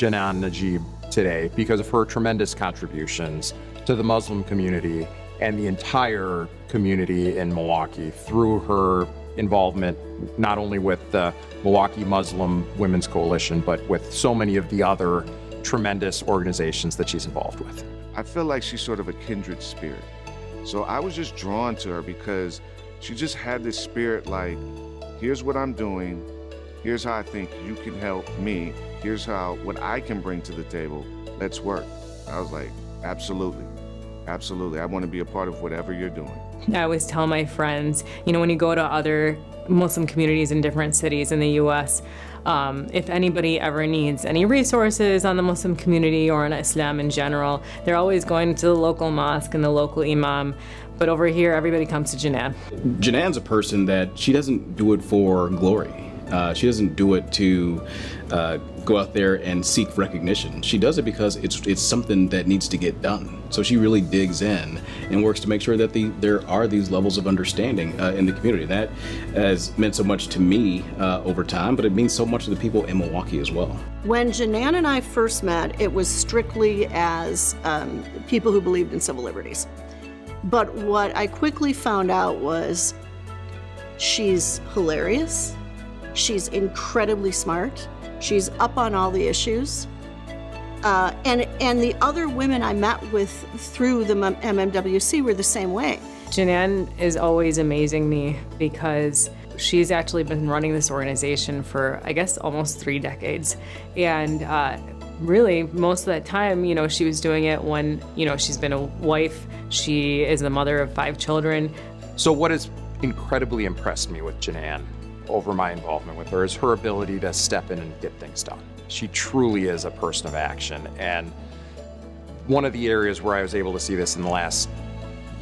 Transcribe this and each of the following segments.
Janan Najeeb today because of her tremendous contributions to the Muslim community and the entire community in Milwaukee through her involvement not only with the Milwaukee Muslim Women's Coalition, but with so many of the other tremendous organizations that she's involved with. I feel like she's sort of a kindred spirit. So I was just drawn to her because she just had this spirit like, here's what I'm doing, here's how I think you can help me, here's how what I can bring to the table, let's work. I was like, absolutely. Absolutely. I want to be a part of whatever you're doing. I always tell my friends, you know, when you go to other Muslim communities in different cities in the US, um, if anybody ever needs any resources on the Muslim community or on Islam in general, they're always going to the local mosque and the local imam. But over here, everybody comes to Janan. Janan's a person that she doesn't do it for glory. Uh, she doesn't do it to uh, go out there and seek recognition. She does it because it's it's something that needs to get done. So she really digs in and works to make sure that the there are these levels of understanding uh, in the community. That has meant so much to me uh, over time, but it means so much to the people in Milwaukee as well. When Janan and I first met, it was strictly as um, people who believed in civil liberties. But what I quickly found out was she's hilarious She's incredibly smart. She's up on all the issues. Uh, and, and the other women I met with through the MMWC were the same way. Janan is always amazing me because she's actually been running this organization for, I guess, almost three decades. And uh, really, most of that time, you know, she was doing it when, you know, she's been a wife, she is the mother of five children. So, what has incredibly impressed me with Janan over my involvement with her is her ability to step in and get things done. She truly is a person of action. And one of the areas where I was able to see this in the last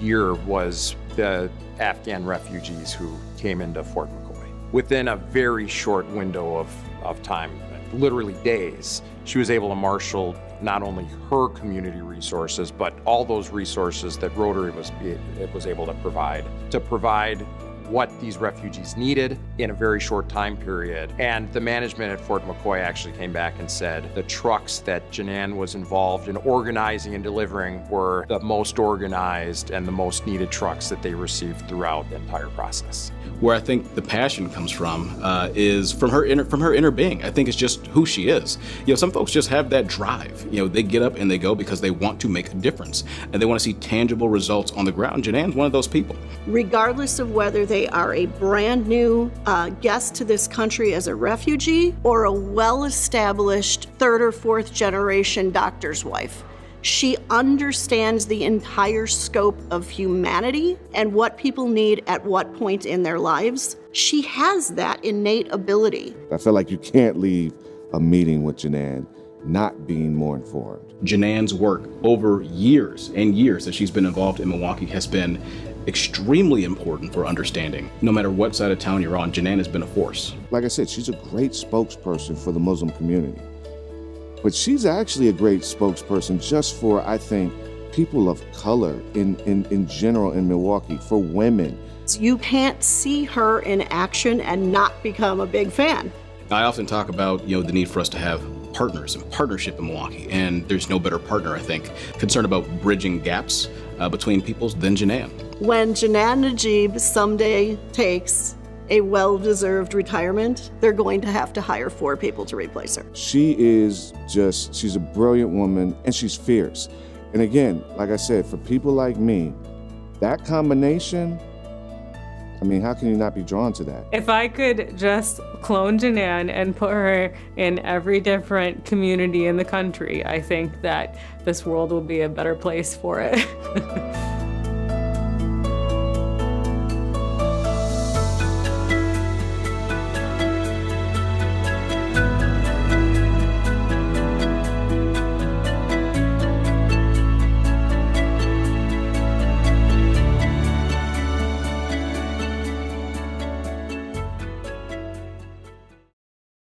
year was the Afghan refugees who came into Fort McCoy. Within a very short window of, of time, literally days, she was able to marshal not only her community resources, but all those resources that Rotary was, it was able to provide, to provide what these refugees needed in a very short time period. And the management at Fort McCoy actually came back and said the trucks that Janan was involved in organizing and delivering were the most organized and the most needed trucks that they received throughout the entire process. Where I think the passion comes from uh, is from her inner from her inner being. I think it's just who she is. You know, some folks just have that drive. You know, they get up and they go because they want to make a difference and they want to see tangible results on the ground. Janan's one of those people. Regardless of whether they they are a brand new uh, guest to this country as a refugee or a well established third or fourth generation doctor's wife. She understands the entire scope of humanity and what people need at what point in their lives. She has that innate ability. I feel like you can't leave a meeting with Janan not being more informed. Janan's work over years and years that she's been involved in Milwaukee has been extremely important for understanding. No matter what side of town you're on, Janan has been a force. Like I said, she's a great spokesperson for the Muslim community. But she's actually a great spokesperson just for, I think, people of color in, in, in general in Milwaukee, for women. You can't see her in action and not become a big fan. I often talk about, you know, the need for us to have partners and partnership in Milwaukee, and there's no better partner, I think, concerned about bridging gaps uh, between peoples than Janan. When Janan Najeeb someday takes a well-deserved retirement, they're going to have to hire four people to replace her. She is just, she's a brilliant woman and she's fierce. And again, like I said, for people like me, that combination I mean, how can you not be drawn to that? If I could just clone Janan and put her in every different community in the country, I think that this world will be a better place for it.